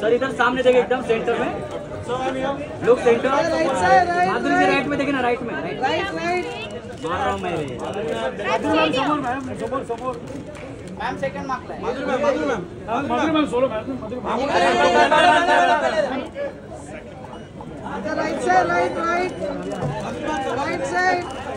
Sir इधर सामने देखिए एकदम सेंटर में। लोग सेंटर माधुरी जी राइट में देखिए ना राइट में। राइट राइट राइट मार रहा हूँ मैं। ये। Second मागताय right side right right right side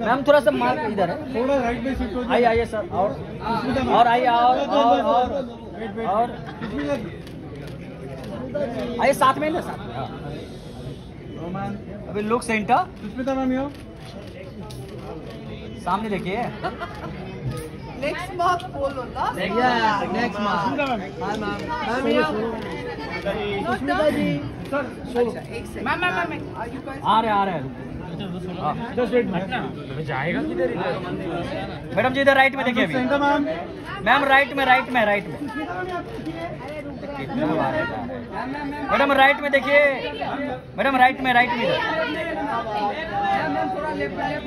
ma'am थोड़ा सा मार्क इधर। है थोड़ा राइट में शिफ्ट हो आइए आइए सर। और और आइए और और और और आइए साथ में ना साथ। अभी लुक सेंटर सुष्मिता मैम यो सामने देखिए। नेक्स्ट मार्क बोलो ना नेक्स्ट मार्क हाँ मैम मैम यो सुष्मिता जी सर एक second ma'am ma'am ma'am are you guys आ रहे आ रहे. जाएगा किधर मैडम जी इधर राइट में देखिए अभी। मैम मैम राइट में राइट में राइट में। कितना बार मैडम राइट में देखिए। मैडम राइट में राइट में इधर।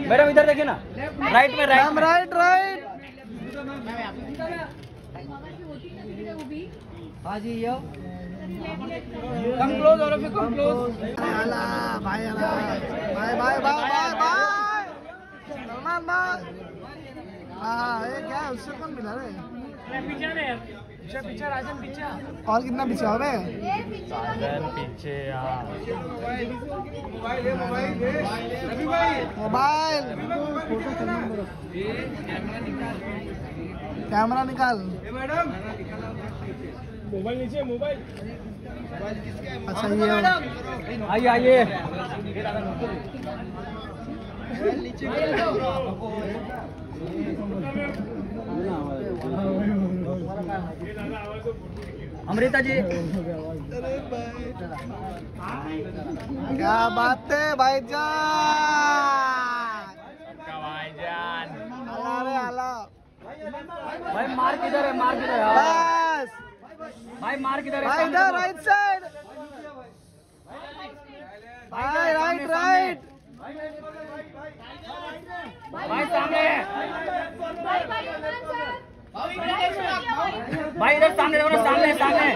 मैडम इधर देखिए ना। राइट में राइट राइट राइट हाँ जी यो कम क्लोज और फिर कम क्लोज आला बाय आला bye bye bye bye bye Salman bye हाँ ये क्या उससे कौन मिला रे? पीछे पीछे राजन पीछे। और कितना पीछे हो बे पीछे मोबाइल। कैमरा निकाल। मोबाइल नीचे मोबाइल। अच्छा ये आइए आइए। अमृता जी। क्या बात है भाईजान? भाईजान। आला रे आला भाई मार्क इधर है मार्क इधर है? हाँ। भाई मार्क इधर है? इधर राइट साइड भाई राइट राइट भाई सामने। भाई इधर सामने देखो सामने सामने।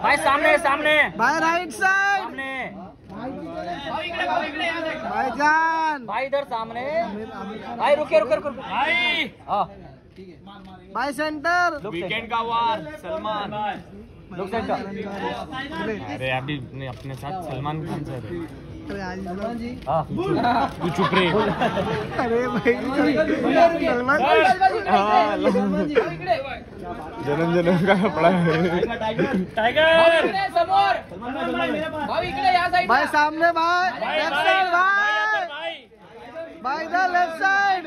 भाई सामने सामने। भाई राइट साइड सामने। भाईजान भाई इधर सामने। भाई रुके रुके रुके रुके। भाई। भाई सेंटर वीकेंड का वार सलमान। लोग सेंटर अरे अभी अपने साथ सलमान खान सर है? अरे आज सलमान जी। हाँ। तू चुप रहे। अरे भाई सलमान जन्म जन्म का पड़ा है। टाइगर भाई सामने भाई लेफ़्ट साइड भाई भाई इधर लेफ़्ट साइड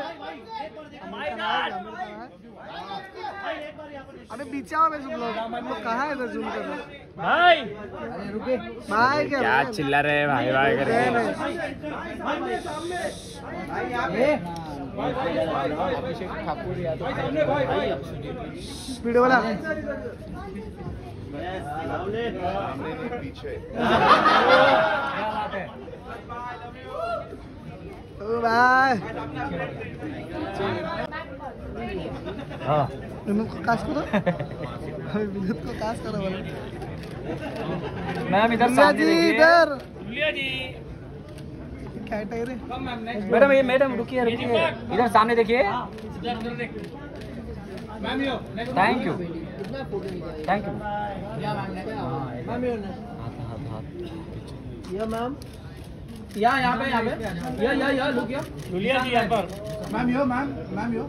अरे पीछे आओ तुम लोग। तुम लोग कहाँ है जूम कर रहे भाई। भाई क्या क्या भाई? चिल्ला रहे हैं भाई भाई नहीं, करके नहीं। स्पीड वाला। ओ भाई। हाँ। विनोद को कास्ट करो। अरे विनोद को कास्ट करो बोलो। मैम इधर सामने जी इधर। जी। क्या टाइगर है? मैडम ये मैडम रुकिए रुकिए। इधर सामने देखिए। थैंक यू थैंक यू या मैम। या यहाँ पे यहाँ पे। या या या लुक या दुलिया जी यहाँ पर। Ma'am yo ma'am ma'am yo.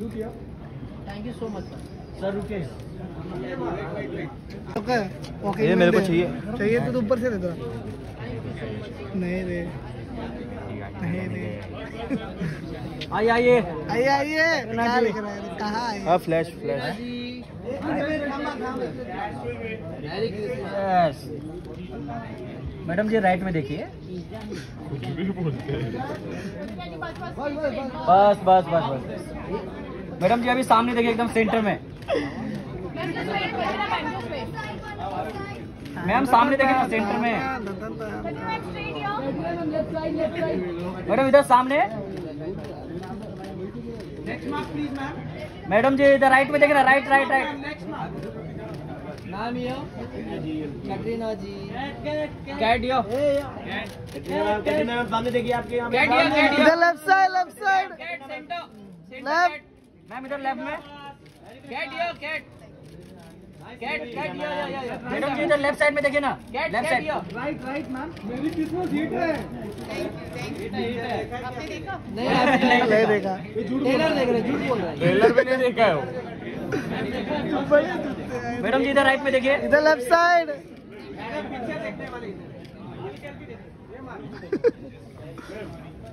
Look या thank you so much sir रुके ओके ओके ये मेरे को चाहिए। चाहिए तो, तो ऊपर से दे दो। नहीं रे आइए आइए। आइए आइए। क्या लिख रहा है? कहाँ आए? हाँ flash flash yes madam ji right में देखिए। बस बस बस बस। मैडम जी अभी सामने देखिए एकदम सेंटर में। मैम सामने देखिए ना सेंटर में। मैडम इधर सामने। मैडम जी इधर राइट में देखिए ना राइट राइट राइट नाम ये कैटरीना जी कैट यो सामने देखिए आपके यहाँ कैट यो कैट यो इधर left side left side left ma'am इधर लेफ़्ट में। Cat yo cat cat cat yo yo yo madam ji इधर लेफ़्ट साइड में देखिए ना। Left side right right ma'am मेरी किस्मत सीट है? नहीं नहीं देखा। टेलर देख। रहे झूठ बोल रहे ट्रेलर में नहीं देखा है वो। मैडम जी इधर राइट में देखिए। इधर लेफ़्ट साइड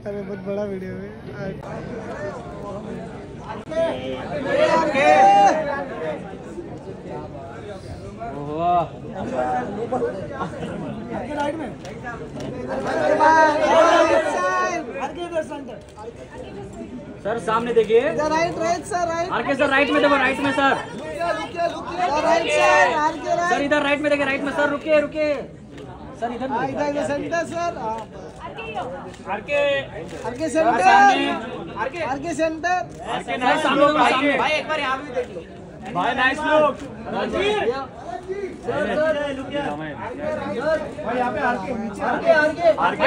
अरे बहुत बड़ा वीडियो है। सर सामने देखिए। Right right sir right R K sir right में देखो राइट में sir right sir R K sir right इधर राइट में देखिए राइट में सर रुके रुके सर इधर हाँ, centre sir R K. R K centre R K centre sir सामने देखो सामने। भाई एक बार यहाँ भी देख लो। भाई nice look R K.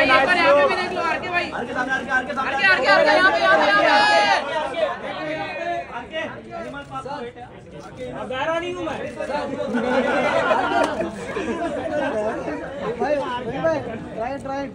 Nice look भी देख लो आर के। भाई आर के सामने आर के आर के सामने आर के आर के यहाँ पे यहाँ पे यहाँ पे। गारा नहीं हूँ मैं। भाई भाई राइट राइट